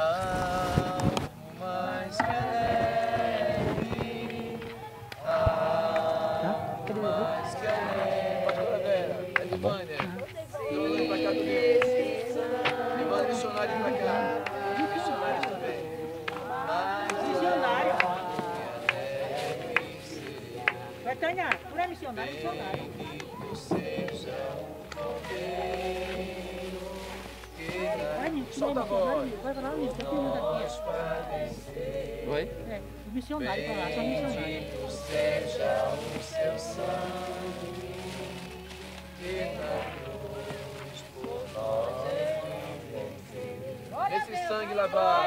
mais sangue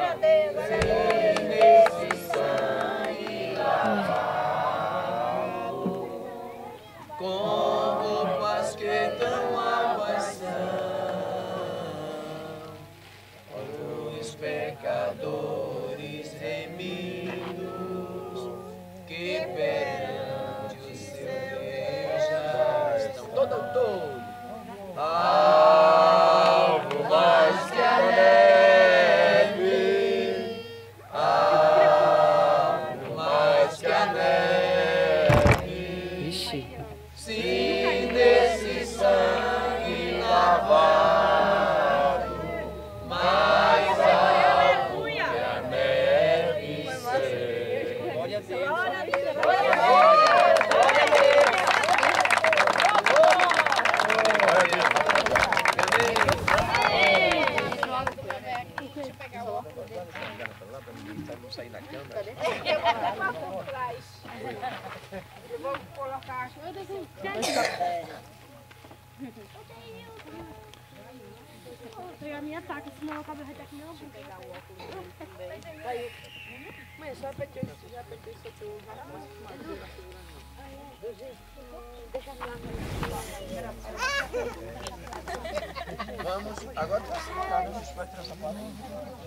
Vamos, agora vai se tocar, não vai tirar essa palavra.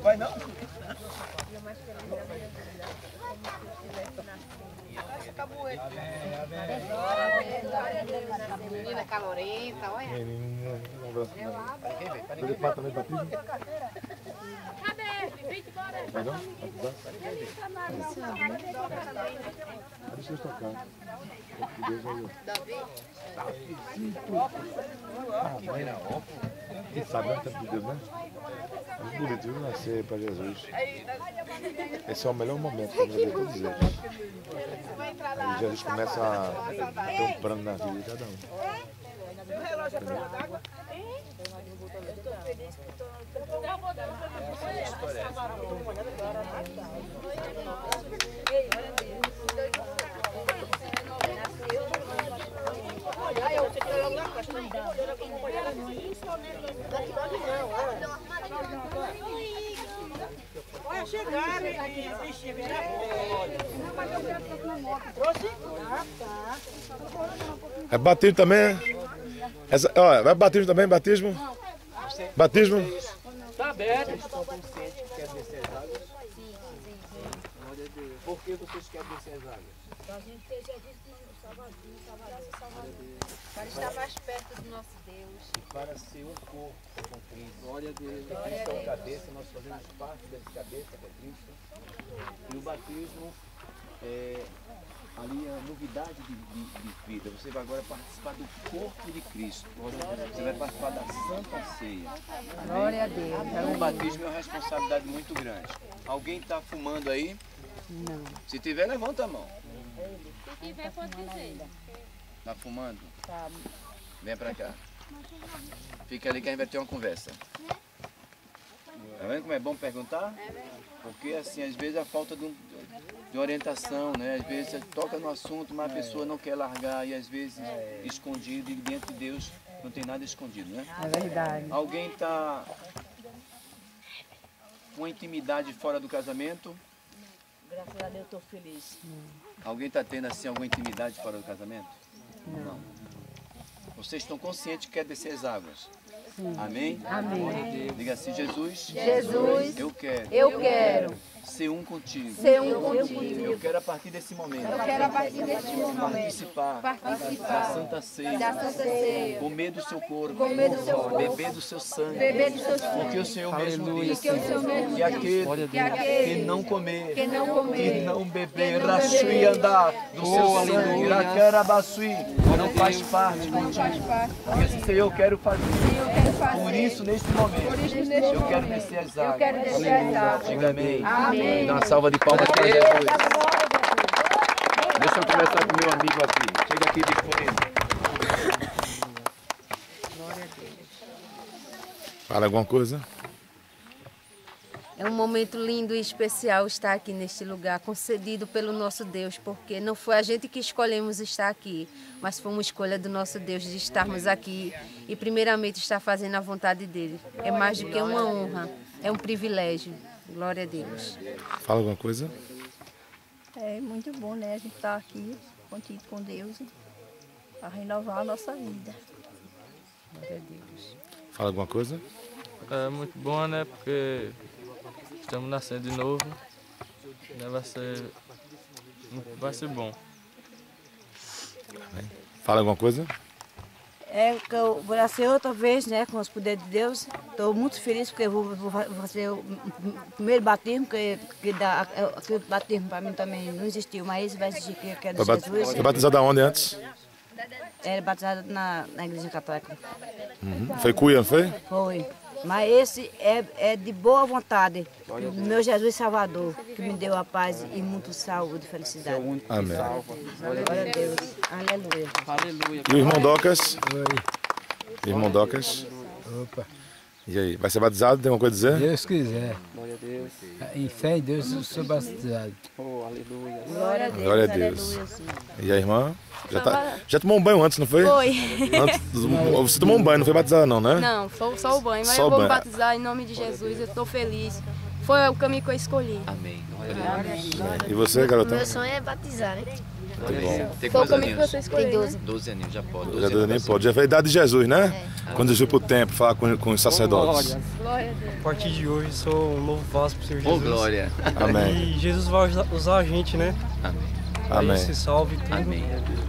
Vai não? Menina calorenta, olha. Um abraço. Ele passa também batismo? Cadê? Vem embora. Vai não? Deixa eu tocar. Deus aí. Ah, mãe. Quem sabe, né? Tempo de Deus, né? Muito bonito, viu? Nascer para Jesus. Esse é o melhor momento para ver todos eles. Aí Jesus começa a ter um plano na vida de cada um. Olha, chegaram e bichinho, vira Trouxe? Ah, tá. É batismo também? é? Essa, ó, vai batismo também, batismo? Batismo? Está aberto. Estão conscientes que quer descer as águas? Sim, sim, sim. Glória a Deus. Por que vocês querem descer as águas? Para estar mais perto do nosso Deus. E para ser um corpo com Cristo. Glória a Deus. Cristo é o cabeça, nós fazemos parte dessa cabeça que é Cristo. E o batismo é ali a novidade de, de- de vida. Você vai agora participar do corpo de Cristo. Você vai participar da Santa Ceia. Glória a Deus. Então, o batismo é uma responsabilidade muito grande. Alguém está fumando aí? Não. Se tiver, levanta a mão. Se tiver, pode dizer. Tá fumando? Vem pra cá. Fica ali que a gente vai ter uma conversa. Tá vendo como é bom perguntar? Porque assim, às vezes a falta de, um- de orientação, né? Às vezes você toca no assunto, mas a pessoa não quer largar e às vezes escondido e diante de Deus não tem nada escondido, né? É verdade. Alguém está com intimidade fora do casamento? Graças a Deus eu estou feliz. Alguém está tendo assim alguma intimidade fora do casamento? Não. Vocês estão conscientes que quer descer as águas? Amém? Amém. Diga assim, Jesus, Jesus, eu quero eu quero ser um contigo. ser um contigo. Eu quero a partir desse momento. Eu quero a partir deste momento. Participar da participar Santa Ceia, da Santa Ceia, comer do seu corpo, comer do seu corpo, beber do seu sangue, beber dos seus porque o Senhor mesmo disse que o Senhor mesmo que aquele que aquele que não comer, que não comer, não beber, que não beber. andar do seu sangue, racarabasui, não faz parte não faz parte. E esse Senhor eu quero fazer. Eu fazer. Por isso, nesse momento, Por isso, neste eu quero momento, descer as eu águas. quero descer as águas. Diga amém. Amém. Dá uma salva de palmas para Jesus. Deixa eu conversar com meu amigo aqui. Chega aqui de frente. Fala alguma coisa? É um momento lindo e especial estar aqui neste lugar, concedido pelo nosso Deus, porque não foi a gente que escolhemos estar aqui, mas foi uma escolha do nosso Deus de estarmos aqui e, primeiramente, estar fazendo a vontade dele. É mais do que uma honra, é um privilégio. Glória a Deus. Fala alguma coisa? É muito bom, né? A gente estar aqui contigo com Deus para renovar a nossa vida. Glória a Deus. Fala alguma coisa? É muito bom, né? Porque estamos nascendo de novo. Né? Vai ser. Vai ser bom. Fala alguma coisa? É que eu vou nascer outra vez, né? Com os poderes de Deus. Estou muito feliz porque eu vou, vou fazer o primeiro batismo, que, que dá, aquele batismo para mim também não existiu, mas esse vai existir, que é bat- Jesus. foi batizado aonde antes? Era batizado na, na igreja católica. Uhum. Foi cuia, não foi? Foi. Mas esse é, é de boa vontade. Meu Jesus Salvador, que me deu a paz e muito saúde e felicidade. Amém. Glória a Deus. Aleluia. Aleluia. E o irmão Docas? Oi. Irmão Docas? Opa. E aí, vai ser batizado? Tem alguma coisa a dizer? Deus quiser. Glória a Deus. Em fé em Deus eu sou batizado. Oh, aleluia. Glória a Deus. Glória a Deus. E a irmã? Já, tá, já tomou um banho antes, não foi? Foi. Antes, você tomou um banho, não foi batizada não, né? Não, só, só o banho, mas Só eu vou banho. batizar em nome de Jesus, eu estou feliz. Foi o caminho que eu escolhi. Amém. E você, garotão? Meu sonho é batizar, né? Muito bom. Tem Foi o quantos aninhos? Tem 12. 12 aninhos, já pode. 12 Já deu nem pode. Já foi a idade de Jesus, né? Quando Jesus foi pro templo falar com, com os sacerdotes. Glória a Deus. A partir de hoje sou um novo vaso pro Senhor Jesus. glória. Amém. E Jesus vai usar- a gente, né? Amém. Amém. se salve e tudo. Amém.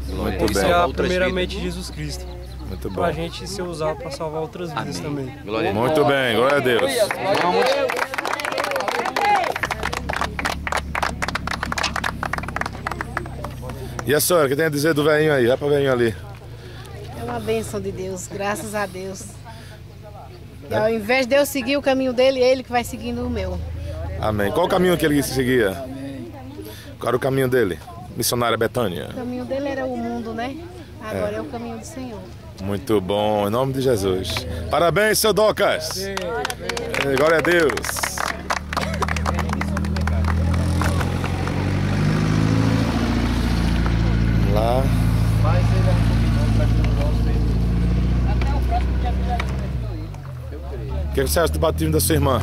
Glória. Muito E bem. outras primeiramente vidas. Jesus Cristo. Muito bom. Pra gente ser usado pra salvar outras vidas Amém. também. Glória a Deus. Muito bem, glória a Deus. E a senhora, o que tem a dizer do velhinho aí? Vai pra velhinho ali. É uma bênção de Deus, graças a Deus. E ao invés de eu seguir o caminho dele, ele que vai seguindo o meu. Amém. Qual o caminho que ele seguia? Qual era o caminho dele? Missionária Betânia. O caminho dele era o mundo, né? Agora é, o caminho do Senhor. Muito bom, em nome de Jesus. Parabéns, seu Docas. É, Glória a Deus. Vamos lá. O que você acha do batismo da sua irmã?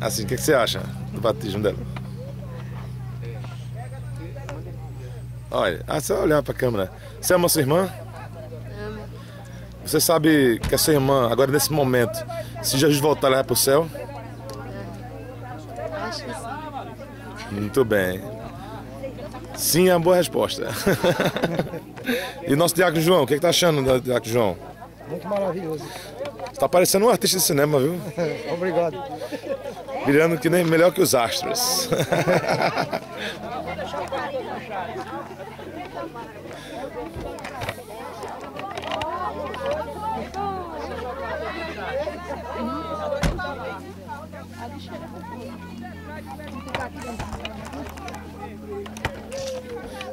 Assim, o que você acha do batismo dela? Olha, é só olhar para a câmera. Você ama sua irmã? Você sabe que a sua irmã, agora nesse momento, se Jesus voltar, ela vai para o céu? Acho que sim. Muito bem. Sim, é uma boa resposta. e nosso Diácono João, o que está achando do Diácono João? Muito maravilhoso. Você tá parecendo um artista de cinema, viu? Obrigado. Virando que nem melhor que os astros.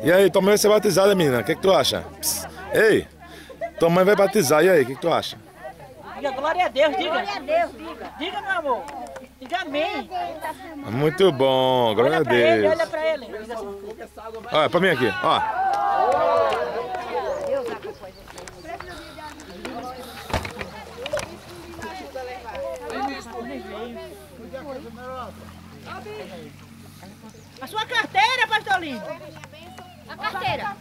E aí, tua mãe vai ser batizada, menina. O que, que tu acha? Psst. Ei, tua mãe vai batizar. E aí, o que, que tu acha? Diga glória a Deus, diga. Glória a Deus, diga. Diga, meu amor. Diga amém. Muito bom, glória a Olha pra ele, Deus. olha pra ele. Assim. Olha, pra mim aqui, ó. A sua carteira, pastor Lindo. A carteira.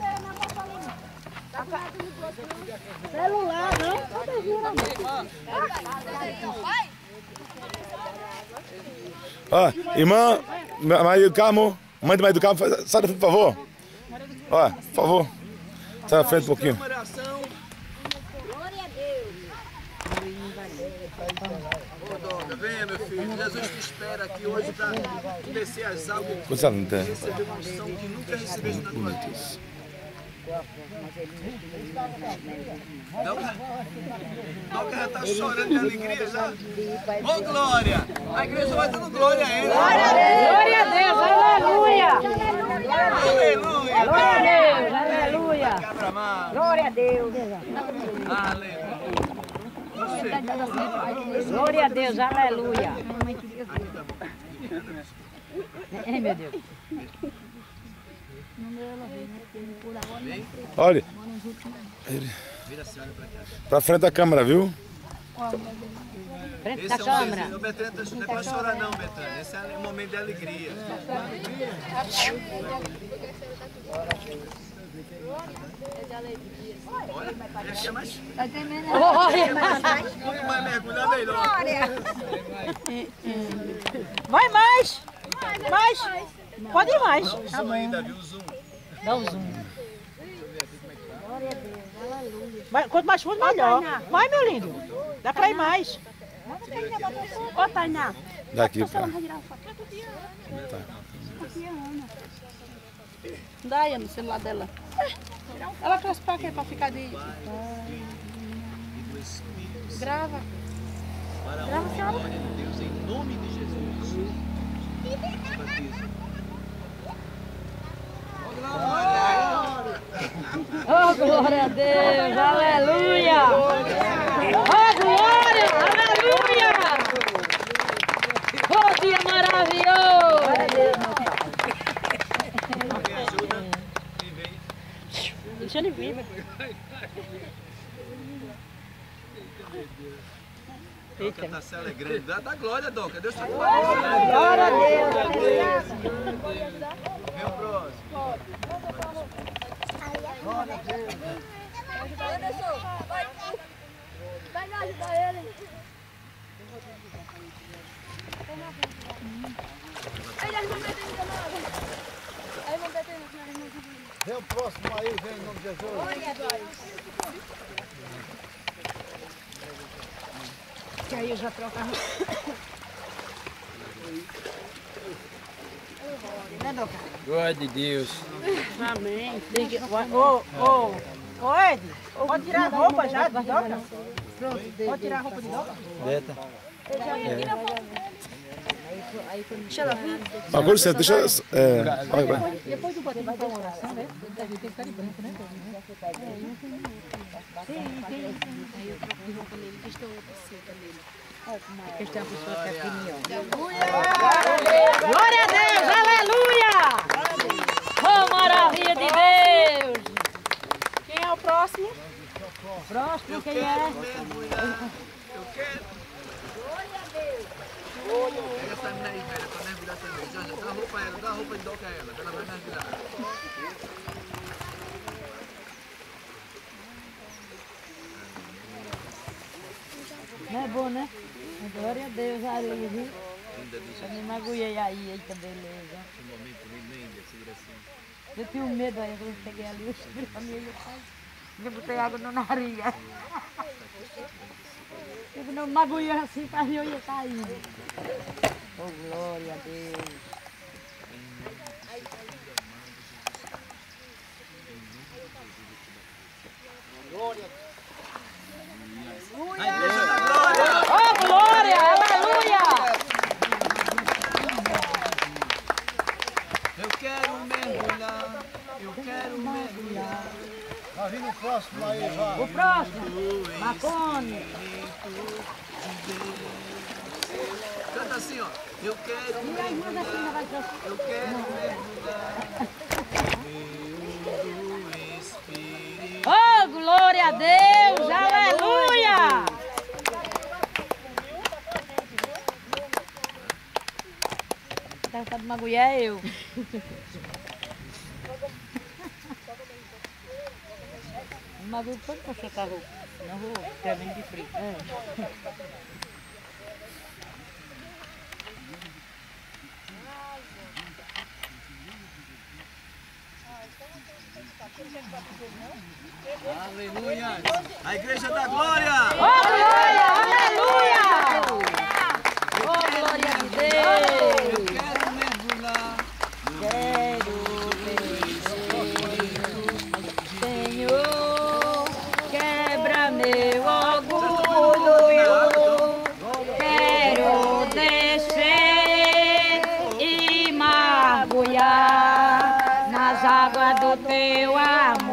Celular, não? Ó, irmã Maria do Carmo, mãe de Maria do Carmo, sai da frente, por favor. Ó, por favor. Sai da frente um pouquinho. Ô, Doga, venha, meu filho. Jesus te espera aqui hoje para descer as águas. Coisa linda. Receber uma unção que nunca recebeste na tua vida. Doga já está chorando de alegria já. Ô, Glória! A igreja vai dando glória a ele. Glória a Deus! Glória a Deus! Aleluia! Aleluia! Glória a Deus! Aleluia! Glória a Deus! Aleluia! Glória a Deus! Aleluia! Ai, meu Deus. Olha, pra pra frente da câmera, viu? Frente Esse da é um câmera. Betânia, não é pra chorar não, Betânia. Esse é um momento de alegria. Olha, ele quer mais. Olha. Quanto mais mergulhar, melhor. Vai mais! Mais! Pode ir mais. Zoom ainda, viu? Zoom. Dá um zoom. Vai, quanto mais fundo, melhor. Vai, meu lindo. Dá pra ir mais. Ô, Tainá. Daqui pra. Dá aí no celular dela. Ela trouxe pra quê? Pra ficar de. Grava. A Grava, de Deus, em nome de Jesus. Oh, glória a Deus! Aleluia! Oh, glória! Aleluia! Oh, dia maravilhoso! Alguém ajuda? E vem. Deixa ele vir. Doca tá se alegrando. Dá, dá glória, Doca. Deus te Glória a Deus. Vem o próximo. Vai lá ajudar ele. Aí, vamos meter no canal. Aí, vamos meter no canal. Vem o próximo aí, vem em nome de Jesus. Que aí eu já troco a Né? Glória de Deus. Amém. Ô, ô, ô, Ed, pode tirar a roupa já de Doca? Pode tirar a roupa de Doca? Beta. Deixa ela vir. Mas com licença, deixa. É, vai, vai. Depois do vai dar uma oração, né? A gente tem que ficar de branco, né? Sim, tem. Aí eu troco de roupa nele, que estou outra seca nele. Porque tem uma pessoa que é. Glória a Deus! Aleluia! Oh, maravilha de Deus! Quem é o próximo? Próximo, quem é? Eu quero. Pega essa menina aí, velha, pra mergulhar também. Já, já, dá a roupa a ela, dá a roupa de Doca a ela, ela vai mergulhar. Não é bom, né? Glória a Deus, areia, viu? Eu me magoei aí, eita beleza. Um momento lindo, linda, segura assim. Eu tinha um medo aí, quando eu cheguei ali, eu cheguei pra mim, eu botei água no nariz. Eu não magoei assim, pra mim eu ia cair. Oh, glória a Deus. Glória! Oh, glória! Aleluia! Eu quero mergulhar, eu quero mergulhar. Vai vir no próximo aí, vai. O próximo, Marconi. Canta assim, ó. Eu quero mergulhar, eu quero mergulhar. Meu Espírito. Oh, glória a Deus! Aleluia! Tá de magoia é eu. Magoia foi pra secar a vou tremendo de frio. Aleluia. A igreja da glória. Oh, glória! Do teu amor.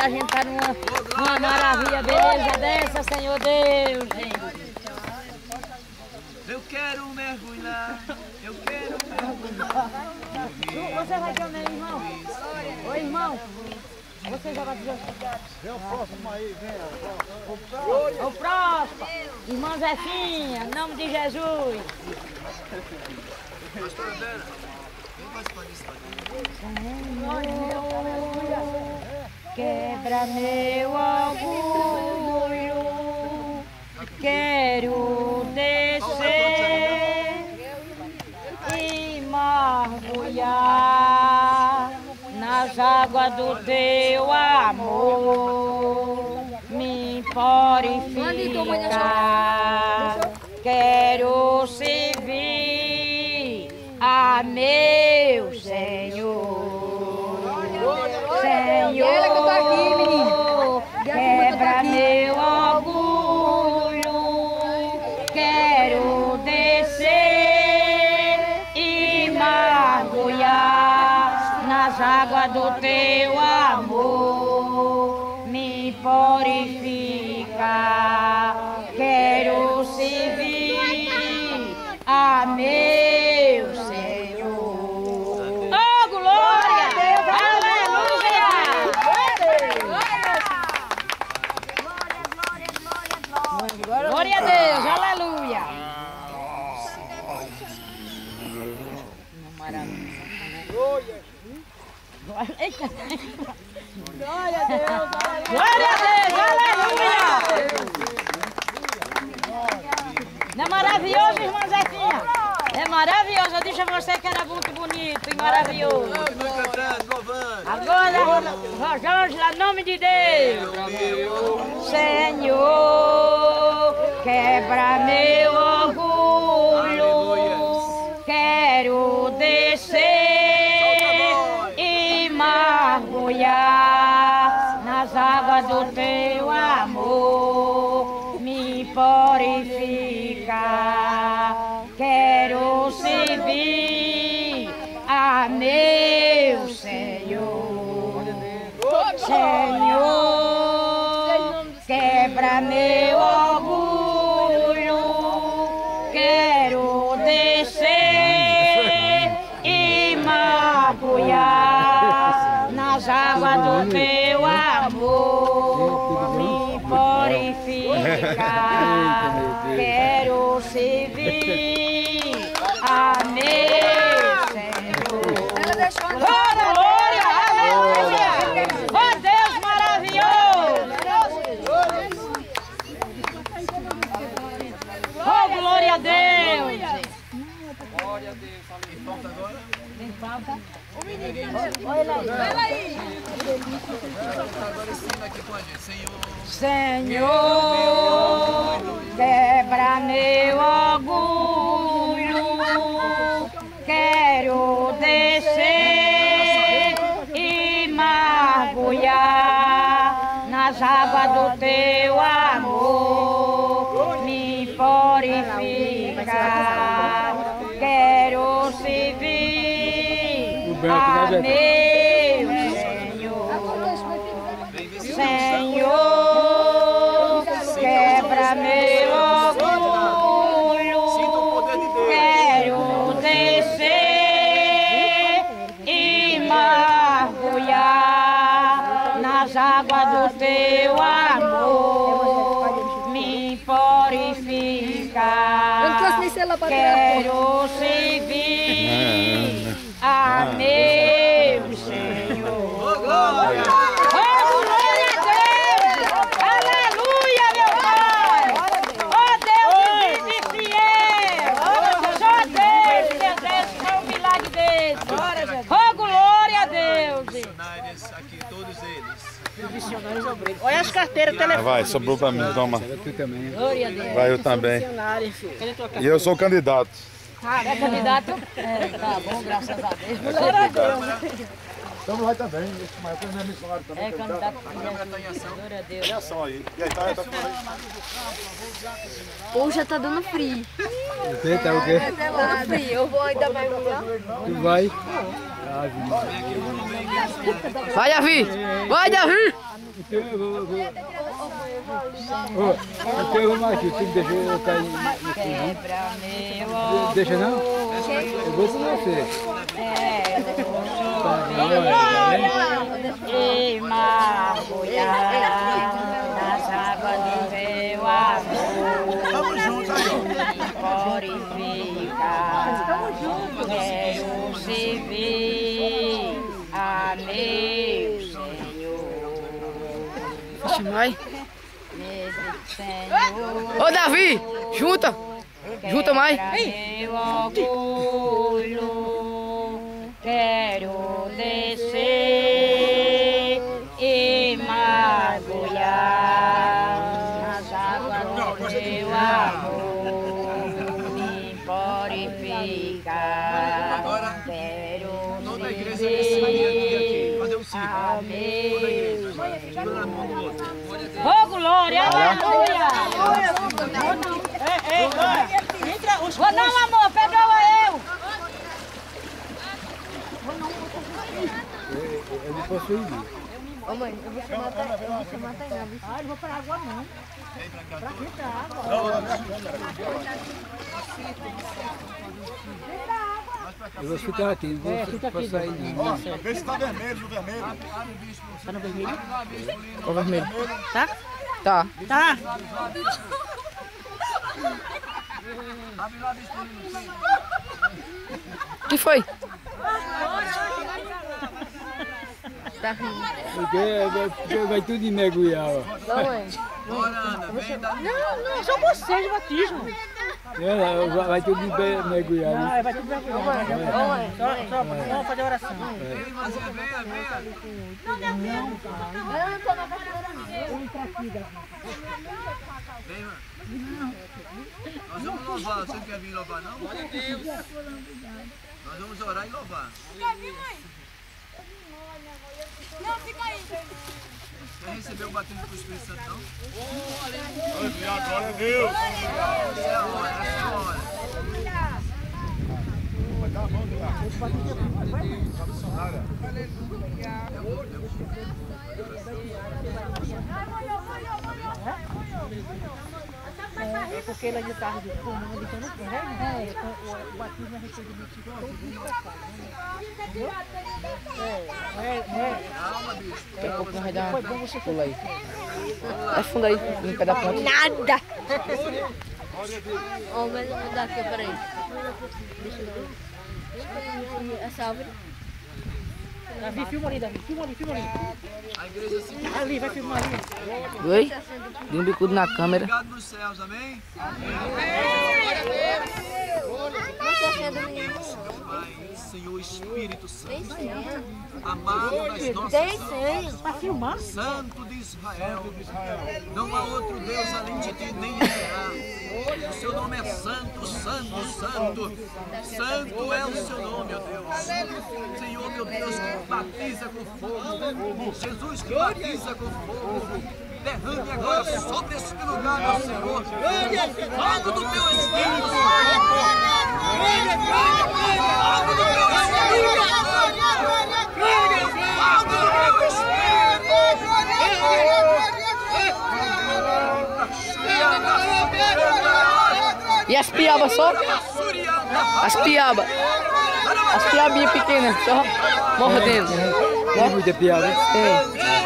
Da gente estar numa, numa maravilha, beleza dessa, Senhor Deus, gente. Eu quero mergulhar. Eu quero mergulhar. Você vai meu irmão? Oi, irmão. Você já vai ter Vem o próximo aí, vem. o próximo. Irmã Zefinha, em nome de Jesus. Pastora Vera, vem participar disso Quebra meu orgulho, quero descer e mergulhar nas águas do teu amor. Me purificar, quero servir a meu Senhor. Senhor, quebra meu orgulho, quero descer e mergulhar nas águas do teu amor, me purificar, quero servir a meu Senhor. Oh, glória! Aleluia! Glória a Deus, aleluia! Maravilha. Eita. Glória a Deus, Glória a Deus, aleluia! Não é maravilhoso, irmã Zefinha? É maravilhoso, eu disse a você que era muito bonito e maravilhoso. Agora, Rosângela, nome de Deus. Senhor, quebra meu Senhor, purificar. Olha as carteiras, telefone. Vai, sobrou pra mim, toma. Vai, eu também. E eu sou candidato. Ah, é candidato? É, tá bom, graças a Deus. Glória a Deus. Então vai também, esse Marcos não é missionário também. É candidato a Glória a Deus. Tem ação aí. E aí, tá, tá já tá dando frio. Você tá o quê? Tá dando frio. Eu vou ainda mergulhar. Tu vai? Vai, Davi! Vai, Davi! Eu vou. eu eu vou mais aqui, tu me deixa eu cair no cozinho. De- Deixa não? Eu vou com você. Bem? E mergulhar nas águas do teu amor. Me purificar. Quero servir a meu Senhor. Vai. Mesmo Senhor. Ô, Davi! Junta! Junta mais! Meu orgulho, quero descer e mergulhar nas águas do teu amor, me purificar. Quero Toda a igreja desse aqui, fazer a círculo. meu Segura na mão do outro. Oh, glória, aleluia! Ei, ei, entra, Vou não, amor, perdoa eu! Eu não posso ir. Ô mãe, eu vou chamar a Tainá. Eu vou chamar a Tainá. viu? Ah, não vou para água não. Pra quê? Pra água. Eu vou ficar aqui, não vou É, fica aqui, sair não. Vê se tá vermelho, no vermelho. Tá no vermelho? Ó, vermelho. Tá? Tá. Tá. O que foi? Tá rindo. Porque vai- tudo em mergulhar, ó. Não, mãe. Dar. Não, não, são vocês de batismo. Ela vai- vai tudo em be- mergulhar. Não, né? vai mergulhar. Mãe. Ô, mãe. Só, só, vamos fazer oração. Vem, venha, venha. Eu não tô na carteira, não. Vem, mano. Nós vamos louvar. Você não quer vir louvar, não? Glória a Deus. Nós vamos orar e louvar. Não, fica aí. Quer receber o batismo do Espírito Santo, não? Glória a Deus. Essa é a hora, essa é a hora. É porque ele é de tarde de comando, então não pode, né? Então, o, o batismo é arrependimento de todo mundo que faz, né? É, é, é. Calma, bicho. Pouco nós vai dar Foi bom você uma pula aí. Afunda aí, no pé da ponta. Nada. Ó, mas eu vou dar aqui, peraí. Deixa eu ver. Essa árvore. Davi, filma ali, Davi. Filma ali, filma ali. A Ali, vai filmar ali. Oi? Dei um bicudo na câmera. Obrigado nos céus, amém? Não tô achando nenhum. Pai, Senhor Espírito Santo, amado das nossas filmar? Santo de Israel, não há outro Deus além de ti, nem haverá. O seu nome é Santo, Santo, Santo. Santo é o seu nome, ó Deus. Senhor, meu Deus, que batiza com fogo. Jesus, que batiza com fogo. Derrame agora sobre este lugar, ó Senhor. Fogo do teu e as piabas só? As piabas. As piabinhas pequenas, só mordendo. Né? Muita piaba. Tem.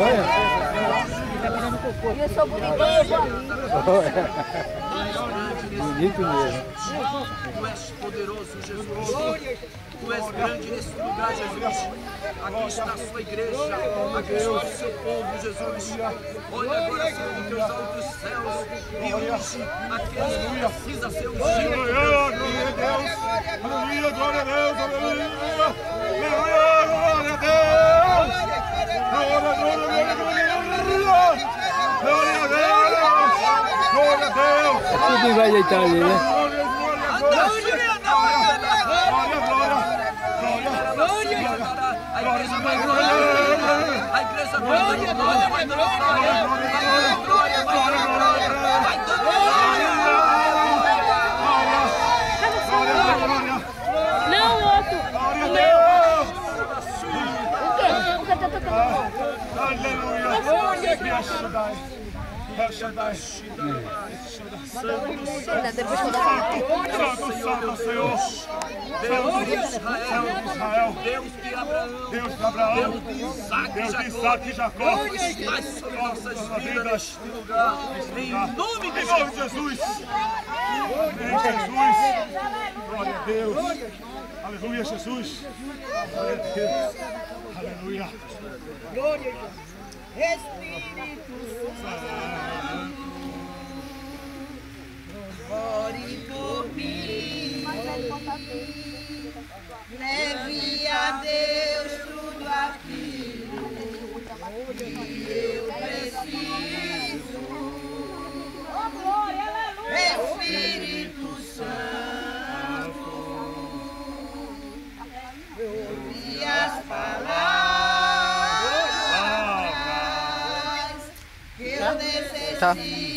Olha. Eu sou bonitão, Bonito mesmo. Tu és poderoso, Jesus. Tu és grande nesse lugar, Jesus. Aqui está a sua igreja. Aqui está o seu povo, Jesus. Olha agora, Senhor, dos teus altos céus. E unge aqueles que precisam ser ungidos. Aleluia, glória a Deus. Aleluia, glória a Deus. Aleluia, glória a Deus. Glória, glória, glória, glória. Glória a Deus. Glória a Deus. Tudo vai deitar ali, né? A igreja vai glória. A glória, glória. Glória, glória. Dando glória. Não, outro. O meu. O quê? O que tá tocando? Aleluia. El Shaddai. El Shaddai. Eu Santo, Santo, Senhor. Deus de Israel, Deus de Abraão, Deus de Abraão, Deus de Isaac Deus de Isaac e Jacó, estás sobre nossas vidas em nome de Jesus. Jesus. Glória a Deus. Aleluia, Jesus. Glória a Deus. Aleluia. Glória Espírito Santo, ore por mim. Leve a Deus tudo aquilo que eu preciso. Espírito Santo, ouve as palavras que eu necessito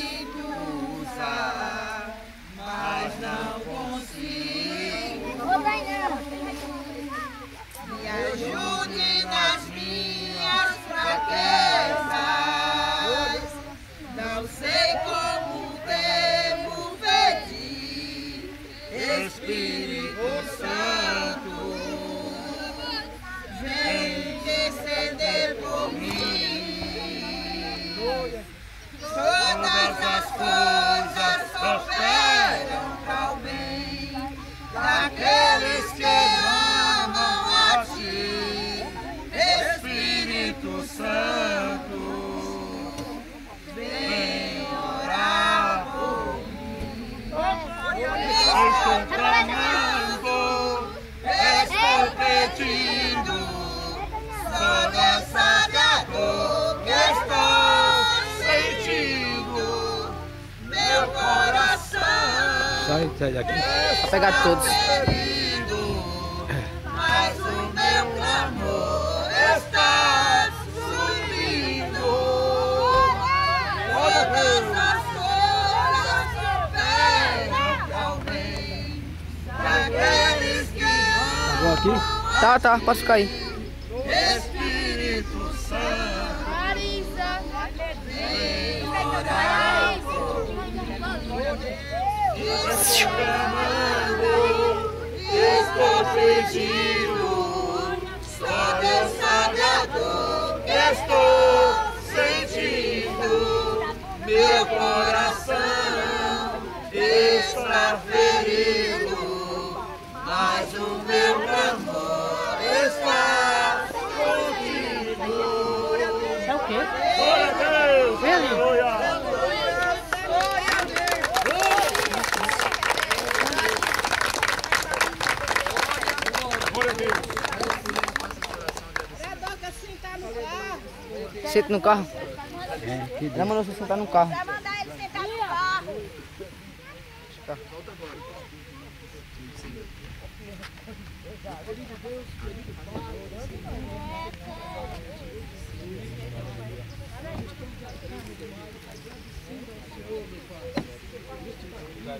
Agora aqui? Tá, tá, pode ficar aí. Pedindo, só Deus sabe a dor que estou sentindo. Meu coração está ferido, mas o meu clamor está contigo. É o quê? Glória a Deus. Vem ali. Aleluia. Senta no carro. Ela mandou você sentar no carro. Vai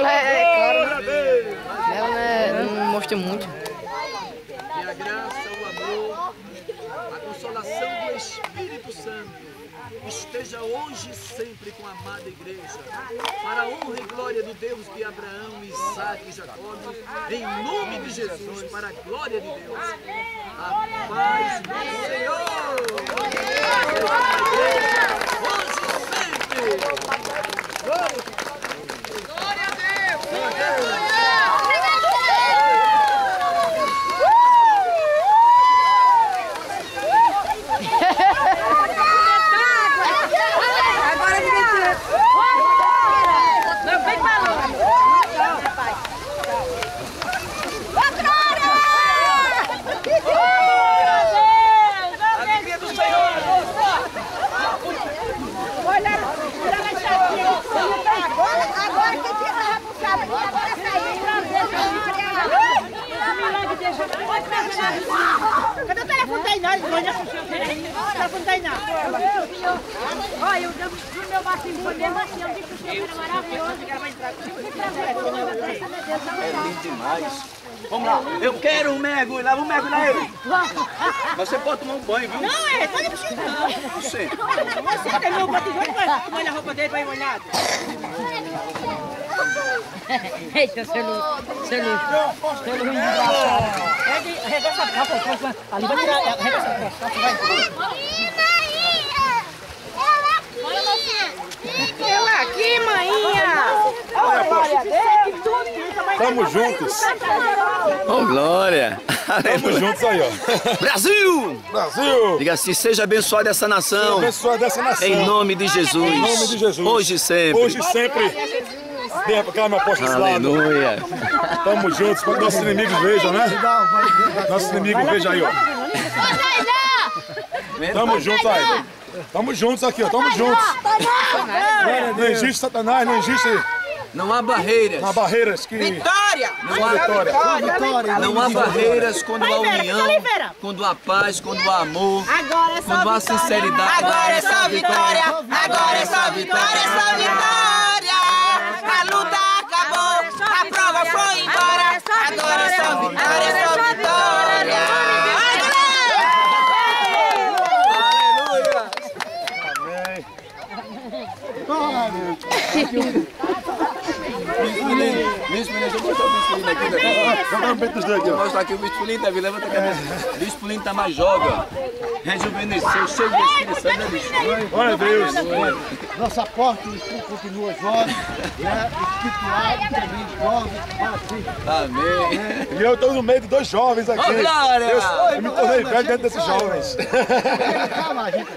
ela é, é clara, né? Ela não, é- não mostra muito. Que a graça, o amor, a consolação do Espírito Santo esteja hoje e sempre com a amada igreja, para a honra e glória do Deus de Abraão, Isaac e Jacó, em nome de Jesus, para a glória de Deus. A paz do Senhor! Hoje e sempre! Glória a Deus! Agora ninguém tira. Não, vem Alegria do Senhor! Olha, tira a chatinha. Agora, agora quem fica repuxado aqui, agora saiu. Milagre deixa. Pode me Cadê o telefone da? Olha, o telefone da Inês. Olha, o do meu bacinho foi mesmo assim. Eu disse que o era maravilhoso. É lindo demais. Vamos lá, eu quero um um mergulho nele. Mas você pode tomar um banho, viu? Não é, pode puxar não. Você. Você tem meu botijão vai molhar a roupa dele, vai molhar. Eita, seu Lu, seu Lu, seu Lu, ruim de braço. Pega, arregaça a calça, ali vai tirar, arregaça a calça, vai. Ela aqui, maninha! Olha, glória a Deus! Tamo juntos. Ô, Glória! Tamo juntos aí, ó. Brasil! Brasil! Diga assim, seja abençoado essa nação. Seja abençoado dessa nação. Em nome de Jesus. Em nome de Jesus. Hoje e sempre. Hoje e sempre. Cá, meu apóstolo desse lado. Aleluia. Tamo juntos, que nossos inimigos vejam, né? Nossos inimigos vejam aí, ó. Tamo juntos aí. Tamo juntos aqui, ó. Tamo juntos. Não existe Satanás, não existe. Não há barreiras. Não há barreiras que. Vitória! Não há vitória. Não há barreiras quando há união, quando há paz, quando há amor, Agora é só quando há vitória. sinceridade. Agora é só vitória. Agora é só vitória, é só vitória. A luta acabou, a prova foi embora. Agora é só vitória, é só vitória. Bispo Lino, deixa eu mostrar o Bispo Lino aqui. né? Joga um peito dos dois aqui, Vou ó. mostrar aqui o Bispo Lino, Davi, levanta a cabeça. Bispo Lino tá mais joga. Rejuvenesceu, cheio de Espírito Santo, né? Glória a Deus. Nossa porta do Espírito continua jovem, né? espiritual, também jovem, assim. Amém. E eu tô no meio de dois jovens aqui. Ô, Glória! Eu, eu me tornei velho dentro desses jovens. Calma, gente.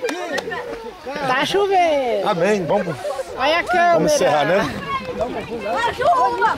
Tá chovendo. Amém. Vamos, Olha a câmera. vamos encerrar, né? Chuva!